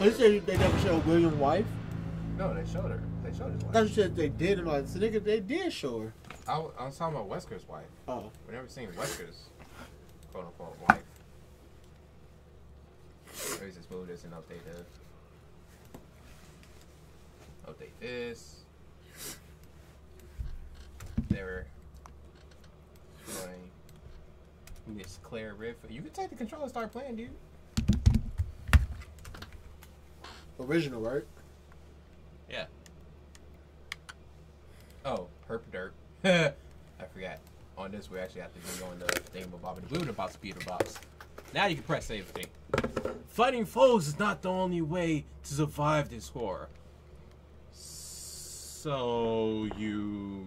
They said they never showed William's wife. No, they showed her. They showed his wife. you said they did, and like, so nigga, they did show her. I, w- I was talking about Wesker's wife. Oh, We never seen Wesker's quote unquote wife. Maybe just move this and update this. Update this. There. Playing. Just clear riff. You can take the controller and start playing, dude. Original, right? Yeah. Oh, herp dirt. I forgot. On this, we actually have to be on the thing with Bobby Blue and about speeder box. Now you can press save thing. Fighting foes is not the only way to survive this horror. So you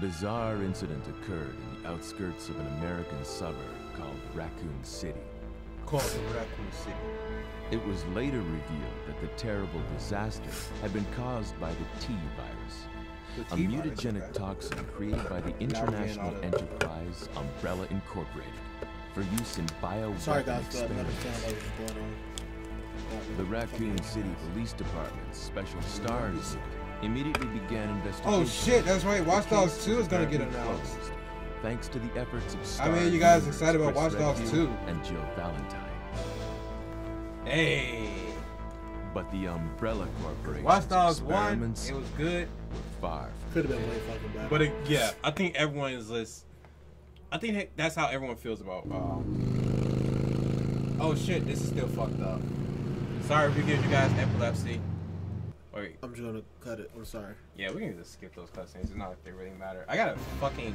bizarre incident occurred in the outskirts of an American suburb called Raccoon City. Call the Raccoon City. It was later revealed that the terrible disaster had been caused by the T virus, a mutagenic toxin created by the international enterprise Umbrella Incorporated for use in bioweapon Sorry guys experiments. understand what was going on. The Raccoon City Police Department's Special Stars unit immediately began investigation. Oh shit, that's right. Watch Dogs 2 is gonna get apparently announced. closed, Thanks to the efforts of I mean, you guys excited about Chris Watch Dogs Redfield 2? and Jill Valentine. Hey. But the Umbrella Corporation Watch Dogs 1, it was good. were far Could have been way fucking better. But it, yeah, I think everyone is list. I think that's how everyone feels about. Um, oh shit, this is still fucked up. Sorry if we give you guys epilepsy. Wait, I'm just gonna cut it. I'm sorry. yeah, we can just skip those cutscenes. It's not like they really matter. I gotta fucking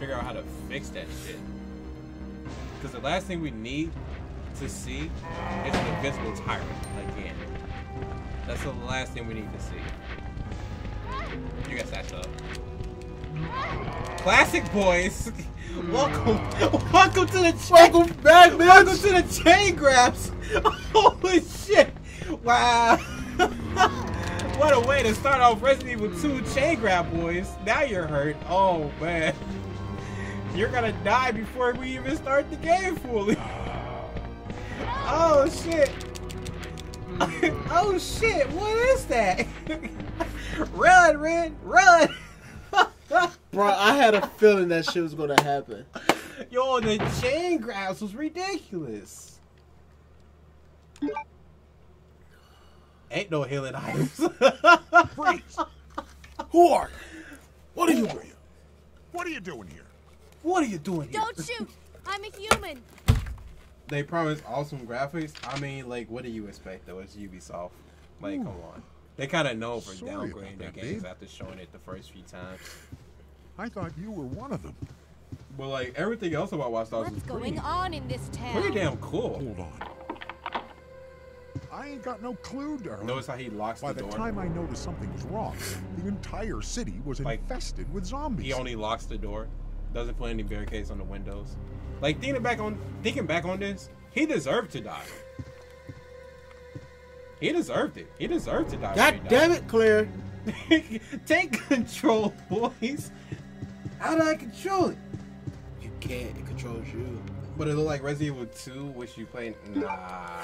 figure out how to fix that shit. Because the last thing we need to see is an invisible tyrant again. That's the last thing we need to see. You guys that's up. Classic boys. Welcome, welcome to the chain. Welcome back, man. Welcome to the chain grabs. Holy shit! Wow. What a way to start off Resident Evil 2 chain grab, boys. Now you're hurt. Oh man, you're gonna die before we even start the game fully. Oh shit. oh shit, what is that? run, Red, run! Bro, I had a feeling that shit was gonna happen. Yo, the chain grabs was ridiculous. Ain't no healing items. Freeze! Who are you? What are you Who are? What are you doing here? what are you doing here? Don't shoot! I'm a human! They promised awesome graphics. I mean, like, what do you expect though? It's Ubisoft. Like, come on. They kind of know for Sorry downgrading their games babe. after showing it the first few times. I thought you were one of them. But like everything else about Watch Dogs What's is going pretty, on in this town? pretty damn cool. Hold on. I ain't got no clue, darling. Notice how he locks By the the door. time I noticed something was wrong, the entire city was Like, infested with zombies. He only locks the door. Doesn't put any barricades on the windows. Like thinking back on thinking back on this, he deserved to die. He deserved it. He deserved to die. God damn it, Claire. Take control, boys. How do I control it? You can't. It controls you. But it looked like Resident Evil 2, which you played. Nah,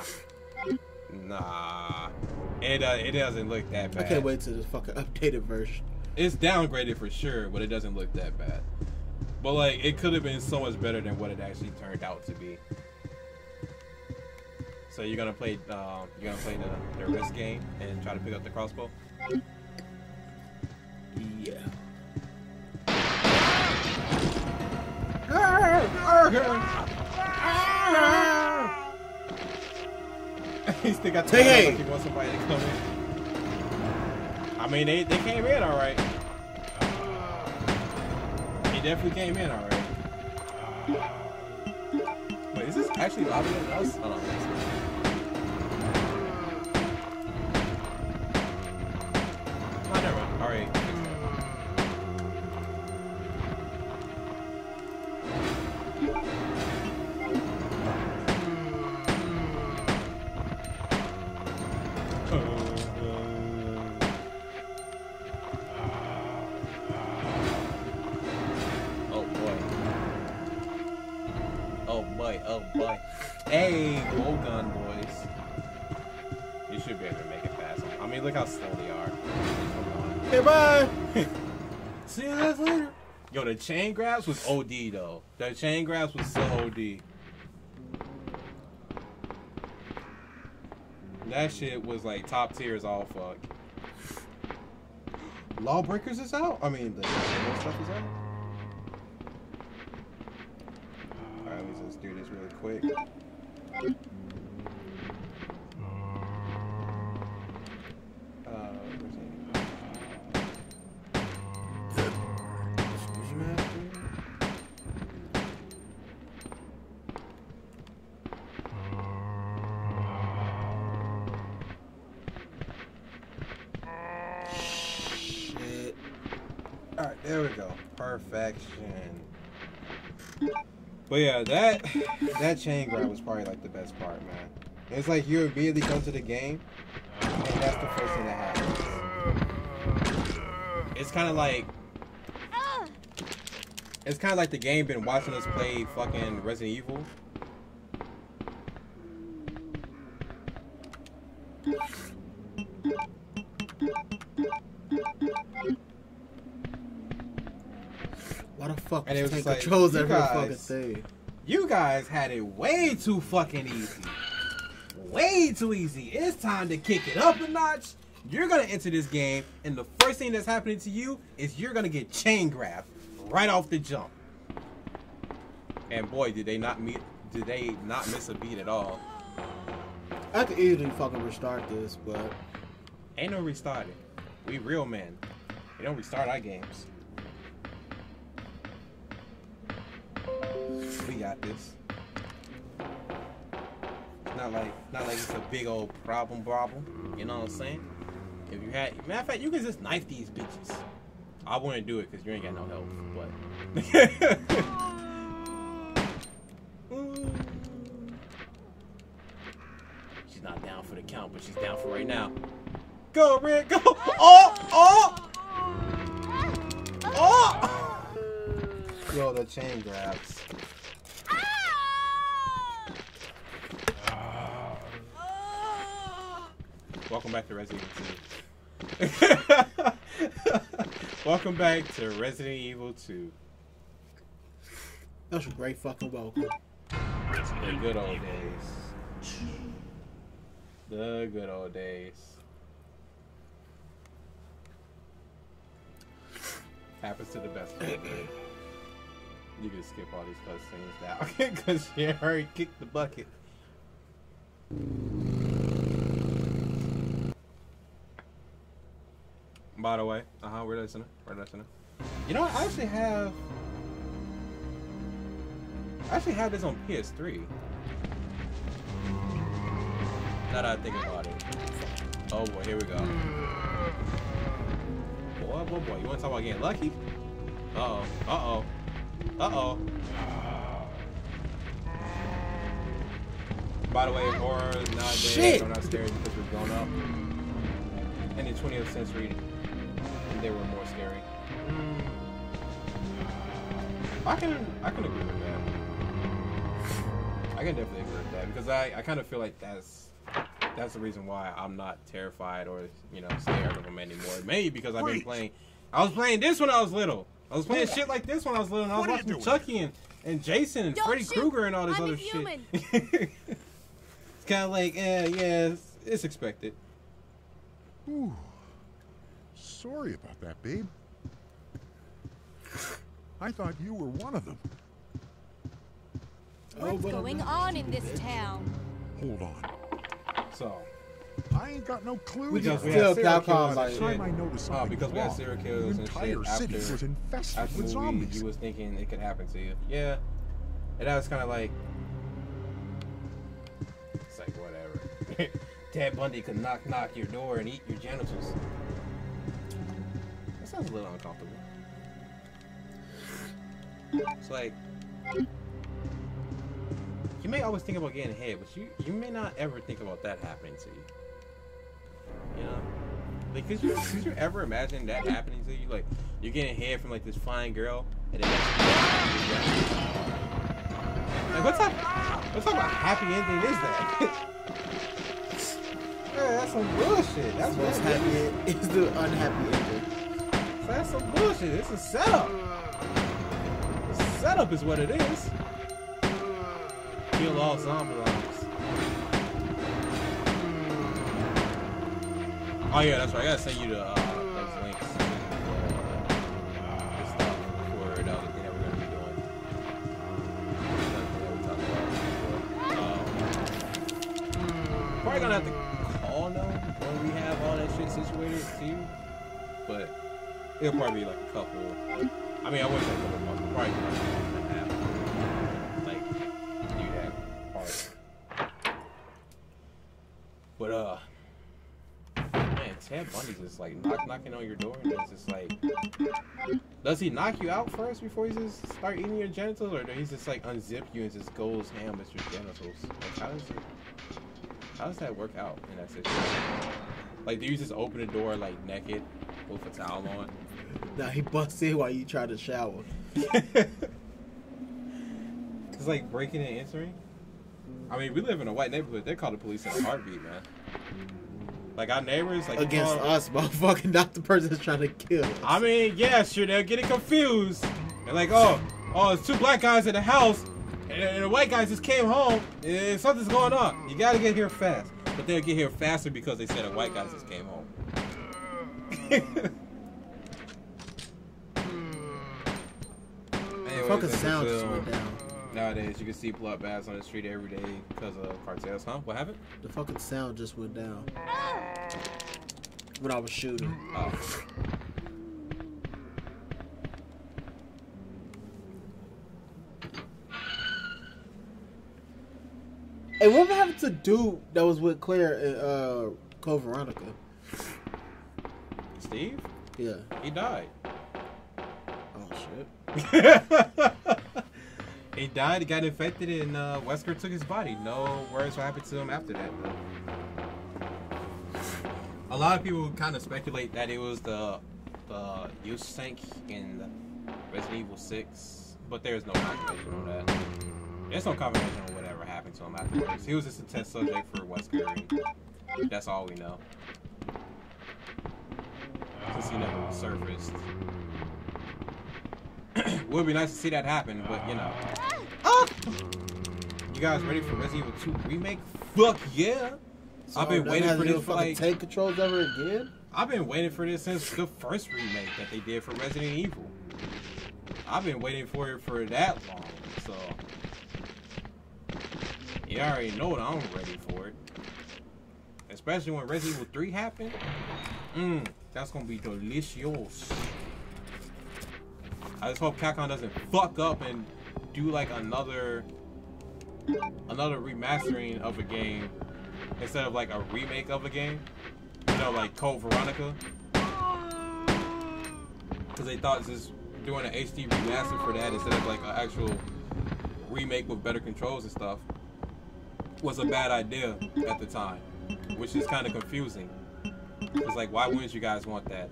nah. It uh, it doesn't look that bad. I can't wait to the fucking updated version. It's downgraded for sure, but it doesn't look that bad. But like, it could have been so much better than what it actually turned out to be. So you're gonna play, uh, um, you're gonna play the, the risk game and try to pick up the crossbow. Yeah. Ah! Ah! Ah! He still got like he wants somebody to come in. I mean, they, they came in all right. Uh, he definitely came in all right. Uh, wait, is this actually louder than us? Hold on. Oh, never mind. All right. Oh boy, oh boy. Hey, gold gun boys. You should be able to make it fast. I mean, look how slow they are. Okay, bye. See you guys later. Yo, the chain grabs was OD though. The chain grabs was so OD. That shit was like top tier as all fuck. Lawbreakers is out? I mean, the stuff is out? Let's do this really quick. Uh, where's it? Excuse me, master? Shit. Alright, there we go. Perfection. But yeah, that that chain grab was probably like the best part, man. It's like you immediately come to the game, and that's the first thing that happens. It's kind of like Ah! it's kind of like the game been watching us play fucking Resident Evil. Why And it was thing like, controls you every guys- fucking thing? You guys had it way too fucking easy. Way too easy. It's time to kick it up a notch. You're gonna enter this game, and the first thing that's happening to you is you're gonna get chain grabbed right off the jump. And boy, did they not meet? Did they not miss a beat at all? I could easily fucking restart this, but Ain't no restarting. We real men. We don't restart our games. Got this. Not like not like it's a big old problem problem. You know what I'm saying? If you had matter of fact, you can just knife these bitches. I wouldn't do it because you ain't got no health, but She's not down for the count, but she's down for right now. Go, Red, go! Oh! Oh! Oh! Yo, the chain grabs. Welcome back to Resident Evil 2. Welcome back to Resident Evil 2. that's a great fucking welcome. The good old days. The good old days. Happens to the best of us. You can skip all these cutscenes now because she already kicked the bucket. By the way, uh huh, we're listening. We're listening. You know, what? I actually have. I actually have this on PS3. Now that I think about it. Oh boy, here we go. Boy, boy, boy. You want to talk about getting lucky? Uh oh. Uh oh. Uh oh. By the way, horror nowadays Shit. are not scary because we've grown up. In the 20th century, they were more scary. I can I can agree with that. I can definitely agree with that because I, I kind of feel like that's that's the reason why I'm not terrified or you know scared of them anymore. Maybe because I've been playing. I was playing this when I was little. I was playing shit like this when I was little, and I was What are you watching doing? Chucky and, and Jason and Don't Freddy. Krueger and all this I'm a other human. shit. it's kind of like, eh, yeah, it's, it's expected. Ooh. Sorry about that, babe. I thought you were one of them. Oh, What's but I'm going on in this town? Hold on. So I ain't got no clue We just we Still had serial Capcom, like- Time. I noticed oh, something because we had wrong, serial killers the and shit entire city after- was infested after with the movie, zombies. you was thinking it could happen to you. Yeah, and that was kind of like, it's like whatever. Ted Bundy could knock knock your door and eat your genitals. That sounds a little uncomfortable. It's like you may always think about getting head, but you you may not ever think about that happening to you. You know, like could you could you ever imagine that happening to you? Like you're getting head from like this fine girl, and then Like what type what type of happy ending is that? yeah, that's some bullshit. That's The most what it happy is the unhappy ending. That's some bullshit. It's a setup. Setup is what it is. Kill all zombie lives. Oh yeah, that's right. I gotta send you the uh, those links. Uh, the stuff for the other thing that we're gonna be doing. Um, probably gonna have to call them when we have all that shit situated too. But it'll probably be like a couple. I mean, I wouldn't say a couple months, probably like a month and a half. Like do that part. But uh, man, Ted Bundy's just like knock, knocking on your door, and it's just like, does he knock you out first before he just start eating your genitals, or does he just like unzip you and just goes ham at your genitals? Like, how does it? How does that work out in that situation? Like, do you just open the door like naked with a towel on? Now he busts in while you try to shower. it's like breaking and entering. I mean, we live in a white neighborhood. They call the police in a heartbeat, man. Like our neighbors, like Against call- us, motherfucking, not the person that's trying to kill us. I mean, yeah, sure, they're getting confused. They're like, oh, oh, it's two black guys in the house, and, and the white guys just came home. And something's going on. You gotta get here fast. But they'll get here faster because they said the white guys just came home. Anyways, fucking sound just, went down. Nowadays, you can see bloodbaths on the street every day because of cartels. Huh? What happened? The fucking sound just went down. When I was shooting. Oh. Hey, what happened to dude that was with Claire and uh, Code Veronica? Steve? Yeah. He died. Oh shit. he died, he got infected, and uh, Wesker took his body. No words what happened to him after that, though. A lot of people kind of speculate that it was the the Ustanak in Resident Evil 6, but there's no confirmation on that. There's no confirmation on whatever happened to him afterwards. He was just a test subject for Wesker, and that's all we know. Since he never surfaced. Would be nice to see that happen, but you know. Ah! You guys ready for Resident Evil 2 remake? Fuck yeah! I've been waiting for this for like tank controls ever again. I've been waiting for this since the first remake that they did for Resident Evil. I've been waiting for it for that long, so you already know that I'm ready for it. Especially when Resident Evil 3 happened. Mmm, that's gonna be delicious. I just hope Capcom doesn't fuck up and do like another another remastering of a game instead of like a remake of a game. You know, like Code Veronica. Because they thought just doing an HD remaster for that instead of like an actual remake with better controls and stuff was a bad idea at the time, which is kind of confusing. It's like, why wouldn't you guys want that?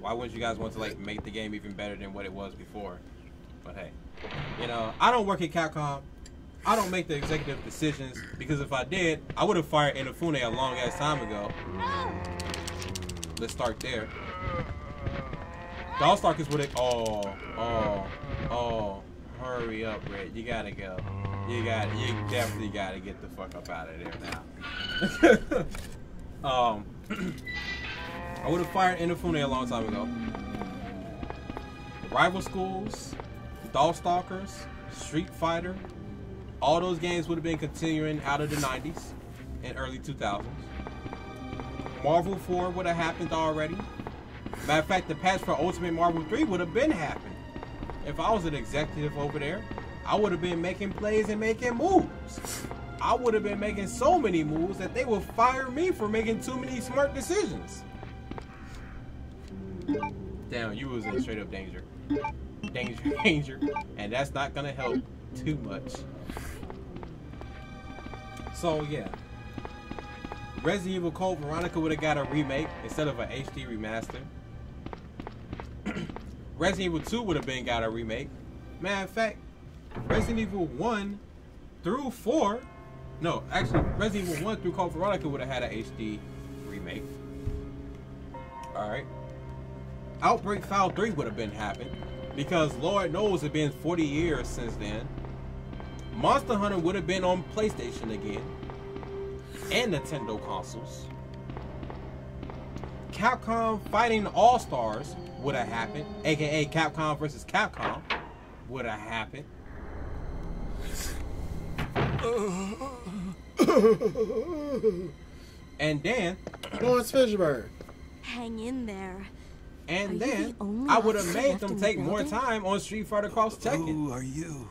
Why wouldn't you guys want to like make the game even better than what it was before? But hey, you know, I don't work at Capcom. I don't make the executive decisions because if I did, I would have fired Inafune a long ass time ago. Let's start there. Darkstalkers would it. Oh, oh, oh. Hurry up, Red. You gotta go. You got. You definitely gotta get the fuck up out of there now. um, I would have fired Inafune a long time ago. Rival schools, Darkstalkers, Street Fighter, all those games would have been continuing out of the 90s and early 2000s. Marvel 4 would have happened already. Matter of fact, the patch for Ultimate Marvel 3 would have been happening. If I was an executive over there, I would have been making plays and making moves. I would have been making so many moves that they would fire me for making too many smart decisions. Damn, you was in straight up danger. Danger, danger. And that's not gonna help too much. So yeah. Resident Evil Code Veronica would have got a remake instead of an HD remaster. Resident Evil 2 would have been got a remake. Matter of fact, Resident Evil 1 through 4, no, actually, Resident Evil 1 through Code Veronica would have had an HD remake. Alright. Outbreak File 3 would have been happened. Because Lord knows it's been 40 years since then. Monster Hunter would have been on PlayStation again. And Nintendo consoles. Capcom Fighting All Stars would have happened. AKA Capcom versus Capcom would have happened. and then Laurence Fishburne. Hang in there. Are And you then the I would have made them in the take more time on Street Fighter Cross Tekken. Who are you?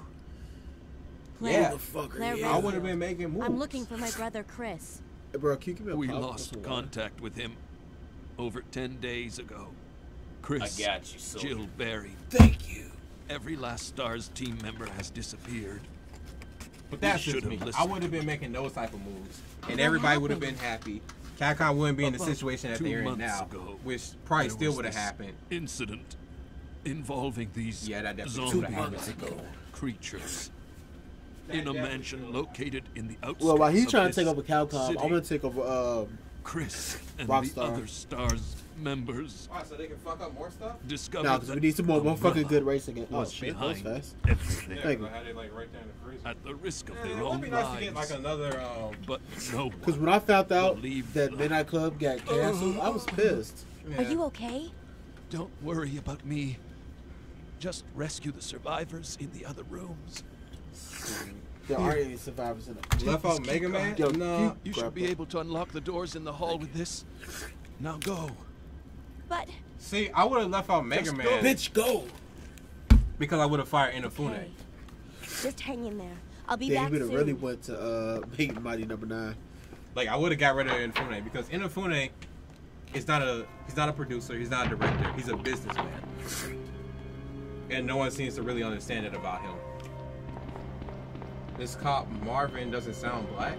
Yeah. The fuck are Claire you? I would have been making moves. I'm looking for my brother Chris. Hey, bro, can you give me a We lost That's a lot. contact with him over 10 days ago. Chris, got you, soldier. Jill Barry. Thank you. every last STARS team member has disappeared. But that's just should me. have I would have been making those type of moves, and everybody would have been happy. Capcom wouldn't be in the situation that they're in now, ago, which probably still would have happened. Incident involving these Yeah, that definitely zombie would've happened. like creatures in a mansion located in the outskirts Well, while he's trying to take over Capcom, city. I'm gonna take over. Um, Chris and Rockstar. the other STARS members Oh, so they can fuck up more stuff? discovered now, because we need some more Umbrella motherfucking good racing. Oh was shit, that was fast. everything Thank you. I had it like right there the freezer. at the risk of Yeah, their it would own be nice to get like another. Um, But no Because when I found out that that. Midnight Club got canceled, I was pissed. Are you okay? Don't worry about me. Just rescue the survivors in the other rooms. There aren't any survivors in it. left out Mega Man? Yo, no. you- You should be able to unlock the doors in the hall with this. Now go. But See, I would have left out Mega Just Man go. Bitch, go! because I would have fired Inafune. okay. Just hang in there. I'll be Yeah, back he would have soon. really went to uh, Big Mighty Number Nine. Like I would have got rid of Inafune because Inafune is not a he's not a producer, he's not a director, he's a businessman. And no one seems to really understand it about him. This cop Marvin doesn't sound black.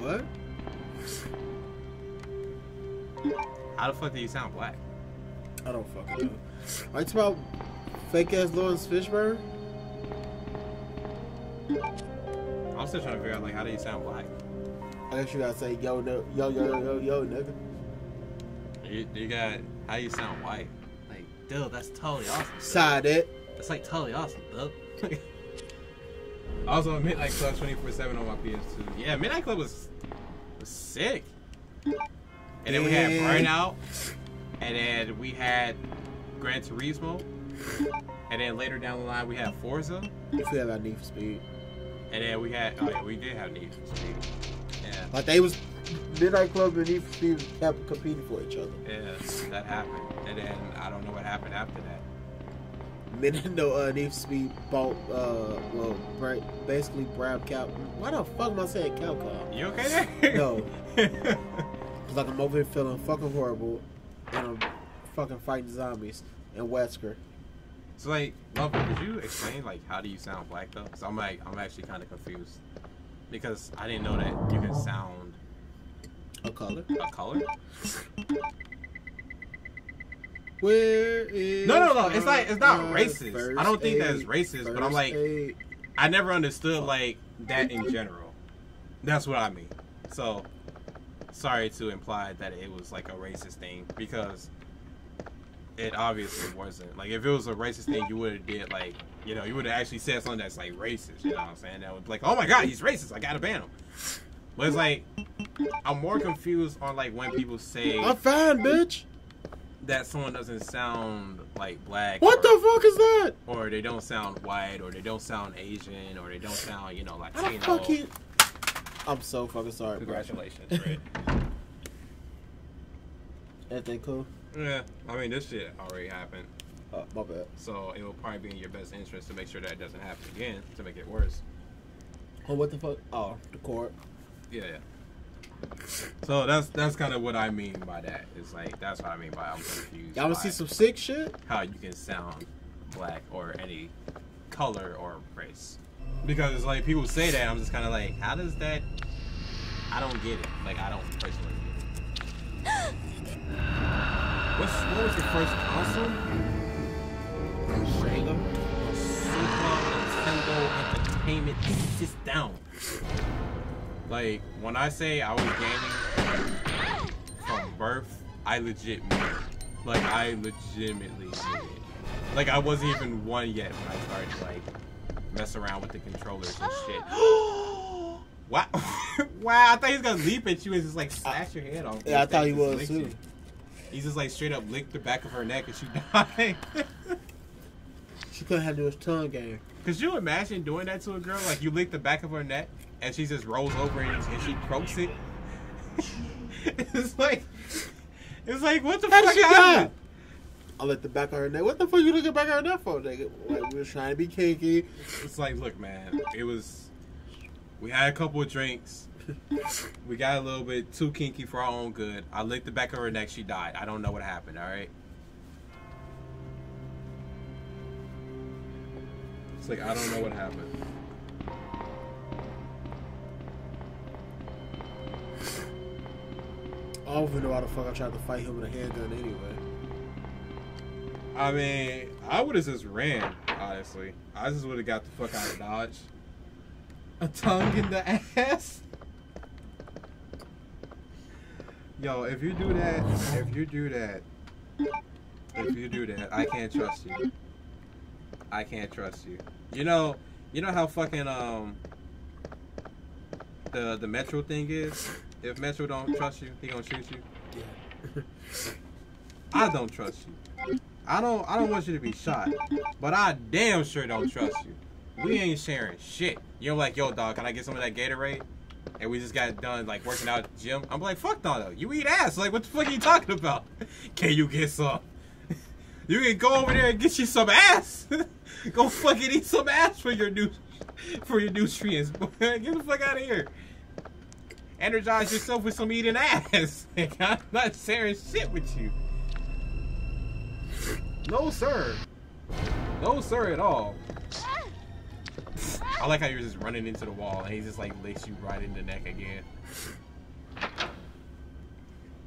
What? How the fuck do you sound black? I don't fucking know. Are you talking about fake ass Laurence Fishburne? I'm still trying to figure out like how do you sound black? I guess you gotta say yo, no, yo, yo, yo, yo, yo, nigga. You, you got how you sound white? Like, dude, that's totally awesome. dude. Side it. That's like totally awesome, dude. also, Midnight Club 24 7 on my PS2. Yeah, Midnight Club was, was sick. And then we had. Burnout. And then we had Gran Turismo. And then later down the line, we had Forza. If we have our Need for Speed. And then we had, oh yeah, we did have Need for Speed. Yeah, Like they was Midnight Club and Need for Speed kept competing for each other. yeah, that happened. And then I don't know what happened after that. Midnight no uh, Need for Speed bought uh well Bra- basically Brad Cap. Why the fuck am I saying Capcom? You okay there? No. Cause like I'm over here feeling fucking horrible, and I'm fucking fighting zombies in Wesker. So like, Lover, could you explain like how do you sound black though? Cause I'm like, I'm actually kind of confused because I didn't know that you can sound A color. a color. Where is No, no, no, it's like- it's not racist. I don't think that's racist, but I'm like- aid? I never understood like that in general. That's what I mean. So, sorry to imply that it was like a racist thing because it obviously wasn't. Like if it was a racist thing, you would have did like you know you would have actually said something that's like racist. You know what I'm saying? That would be like, oh my god, he's racist. I gotta ban him. But it's like I'm more confused on like when people say I'm fine, bitch. that someone doesn't sound like black. What or- the fuck is that? or they don't sound white, or they don't sound Asian, or they don't sound, you know, Latino. fuck he? I'm so fucking sorry. Congratulations, Red. Everything cool? yeah, I mean, this shit already happened, Uh, my bad. so it will probably be in your best interest to make sure that it doesn't happen again, to make it worse. Oh, what the fuck? Oh, the court. Yeah, yeah. So that's that's kind of what I mean by that. It's like that's what I mean by I'm confused. Y'all wanna see some sick shit? how you can sound black or any color or race. Because like people say that, I'm just kind of like, how does that? I don't get it. Like I don't personally get it. What's what was your first console? Sega. Sega. shit just down. Like when I say I was gaming from birth, I legit mean it. Like I legitimately mean it. Like I wasn't even one yet when I started like mess around with the controllers and shit. wow, wow! I thought he was gonna leap at you and just like slash your head off. Yeah, I thought he was too. you. He just like straight up licked the back of her neck and she died. She couldn't handle his tongue game. Could you imagine doing that to a girl? Like you lick the back of her neck and she just rolls over and, and she croaks it. it's like, it's like what the How fuck she I let the back of her neck. What the fuck you looking back of her neck for, nigga? Like we was trying to be kinky. It's like, look, man, it was. We had a couple of drinks. We got a little bit too kinky for our own good. I licked the back of her neck. She died. I don't know what happened. All right. It's like I don't know what happened. I don't even know why the fuck I tried to fight him with a handgun anyway. I mean, I would have just ran. Honestly, I just would have got the fuck out of Dodge. A tongue in the ass. Yo, if you do that, if you do that, if you do that, I can't trust you. I can't trust you. You know, you know how fucking um the the Metro thing is. If Metro don't trust you, he gonna shoot you. Yeah. I don't trust you. I don't I don't want you to be shot. But I damn sure don't trust you. We ain't sharing shit. You're like, yo dog, can I get some of that Gatorade? And we just got done like working out at the gym. I'm like, fuck no though. You eat ass. Like what the fuck are you talking about? Can you get some? You can go over there and get you some ass. go fucking eat some ass for your new for your nutrients. get the fuck out of here. Energize yourself with some eating ass. I'm not sharing shit with you. No, sir. No, sir, at all. I like how you're just running into the wall and he just like licks you right in the neck again.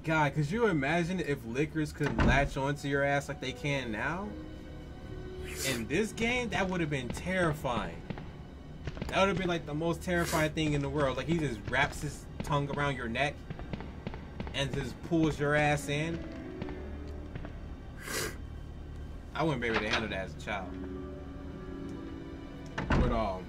God, could you imagine if lickers could latch onto your ass like they can now? In this game, that would have been terrifying. That would have been like the most terrifying thing in the world. Like he just wraps his tongue around your neck and just pulls your ass in. I wouldn't be able to handle that as a child. But um,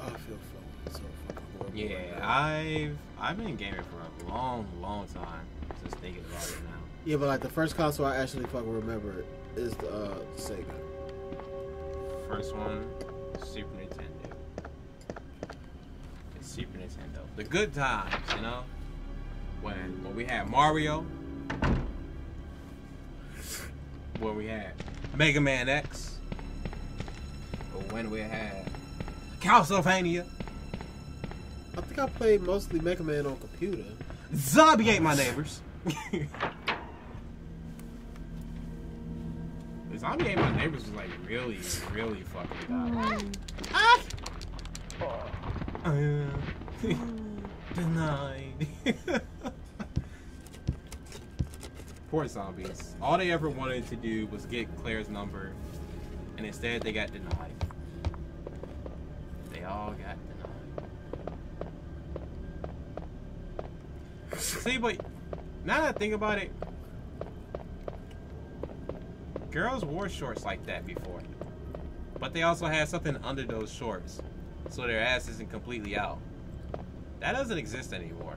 I feel so, so fucking horrible. yeah, right. I've I've been gaming for a long, long time. Just thinking about it now. Yeah, but like the first console I actually fucking remember is the uh, Sega. First one, Super Nintendo. It's Super Nintendo. The good times, you know? When when we had Mario. When we had Mega Man X. Or when we had Castlevania. I think I played mostly Mega Man on computer. Zombie ate my neighbors. Zombie ate my neighbors was like really, really fucking bad. Ah! Uh, denied. Poor zombies. All they ever wanted to do was get Claire's number, and instead they got denied. They all got denied. See, but now that I think about it, girls wore shorts like that before. But they also had something under those shorts, so their ass isn't completely out. That doesn't exist anymore.